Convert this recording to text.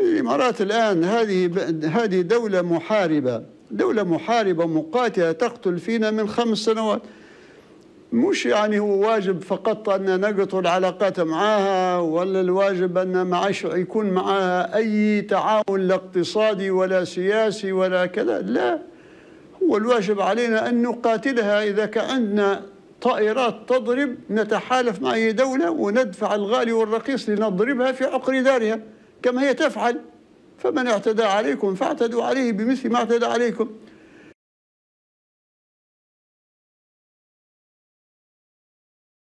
الإمارات الآن هذه هذه دولة محاربة. دولة محاربة مقاتلة تقتل فينا من خمس سنوات. مش يعني هو واجب فقط أن نقطع العلاقات معها ولا الواجب أن معش يكون معها أي تعاون لا اقتصادي ولا سياسي ولا كذا. لا. هو الواجب علينا أن نقاتلها. إذا كان عندنا طائرات تضرب نتحالف مع أي دولة وندفع الغالي والرخيص لنضربها في عقر دارها. كما هي تفعل. فمن اعتدى عليكم فاعتدوا عليه بمثل ما اعتدى عليكم.